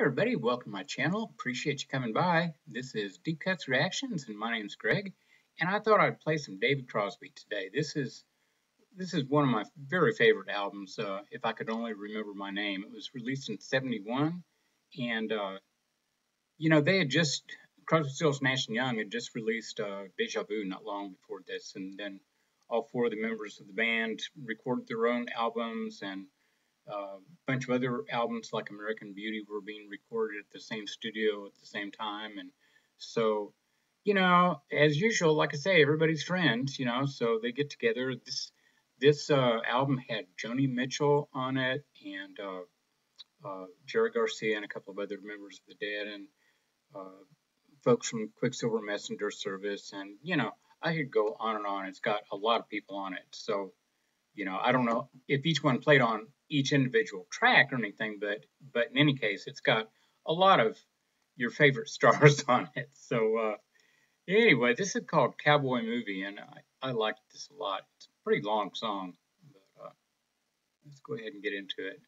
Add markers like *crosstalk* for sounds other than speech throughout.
everybody, welcome to my channel. Appreciate you coming by. This is Deep Cuts Reactions and my name's Greg and I thought I'd play some David Crosby today. This is this is one of my very favorite albums, uh, if I could only remember my name. It was released in 71 and uh, you know, they had just Crosby, Stills, Nash and Young had just released uh, Deja Vu not long before this and then all four of the members of the band recorded their own albums and a uh, bunch of other albums like American Beauty were being recorded at the same studio at the same time. And so, you know, as usual, like I say, everybody's friends, you know, so they get together. This this uh, album had Joni Mitchell on it and uh, uh, Jerry Garcia and a couple of other members of the Dead and uh, folks from Quicksilver Messenger Service. And, you know, I could go on and on. It's got a lot of people on it. So, you know, I don't know if each one played on each individual track or anything, but but in any case, it's got a lot of your favorite *laughs* stars on it. So uh, anyway, this is called Cowboy Movie, and I, I like this a lot. It's a pretty long song, but uh, let's go ahead and get into it.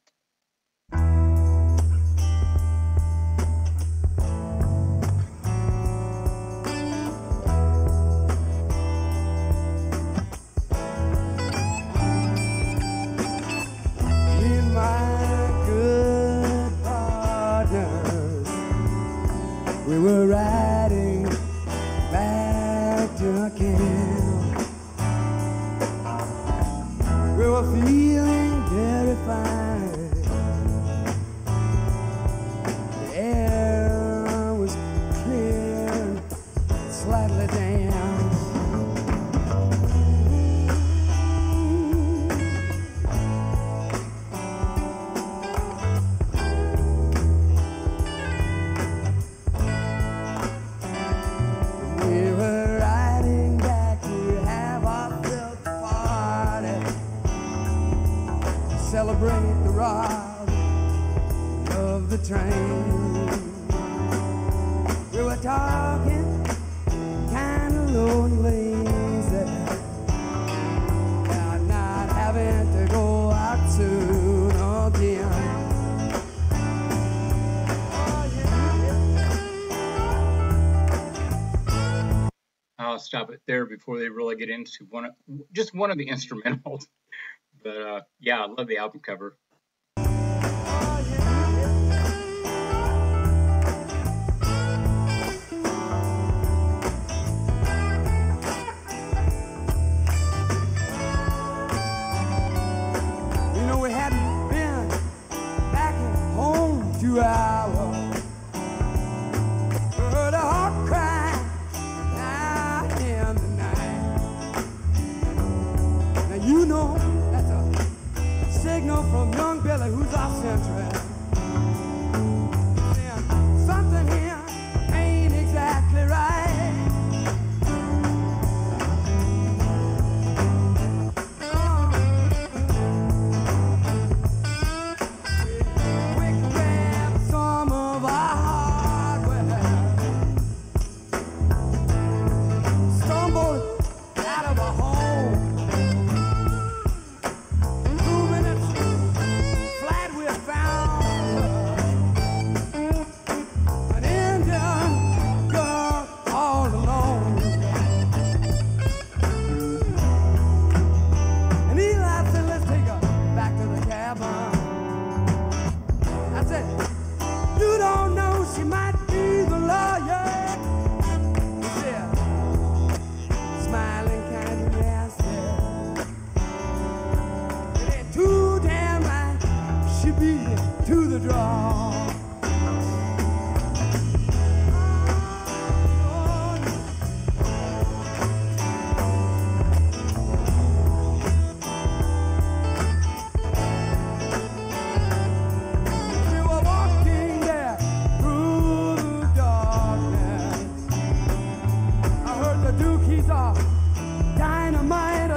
Were feeling very train. We were talking kind of. Oh. I'll stop it there before they really get into one of just one of the *laughs* instrumentals. But uh, yeah, I love the album cover. Two hours. Heard a hawk cry out in the night. Now, you know that's a signal from young Billy, who's our sentry.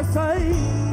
I say.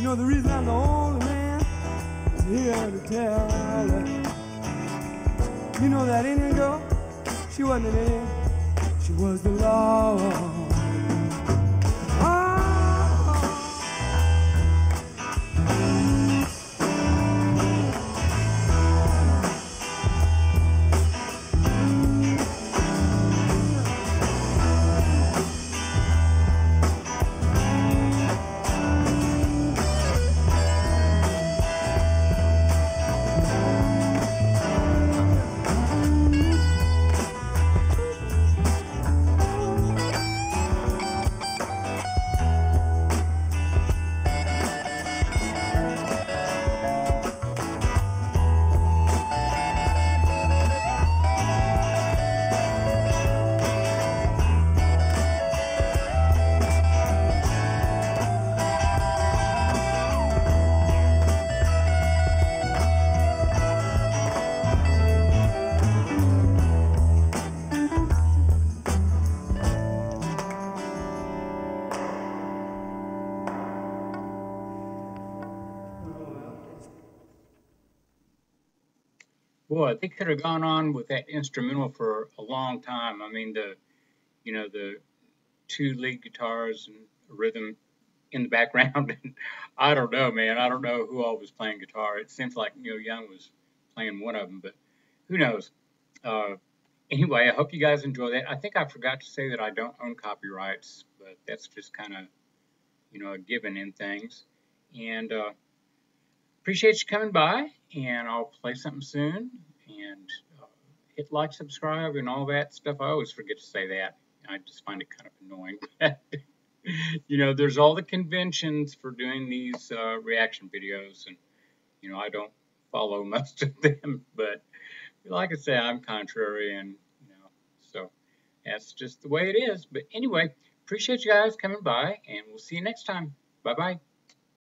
You know the reason I'm the only man is here to tell you. You know that Indian girl, she wasn't an Indian, she was the law. Boy, they could have gone on with that instrumental for a long time. I mean, the, you know, the two lead guitars and rhythm in the background. *laughs* And I don't know, man. I don't know who all was playing guitar. It seems like Neil Young was playing one of them, but who knows? Uh, anyway, I hope you guys enjoy that. I think I forgot to say that I don't own copyrights, but that's just kind of, you know, a given in things. And uh, appreciate you coming by, and I'll play something soon. And uh, hit like, subscribe, and all that stuff. I always forget to say that. I just find it kind of annoying. *laughs* you know, there's all the conventions for doing these uh, reaction videos, and you know, I don't follow *laughs* most of them. But like I say, I'm contrary, and you know, so that's just the way it is. But anyway, appreciate you guys coming by, and we'll see you next time. Bye bye.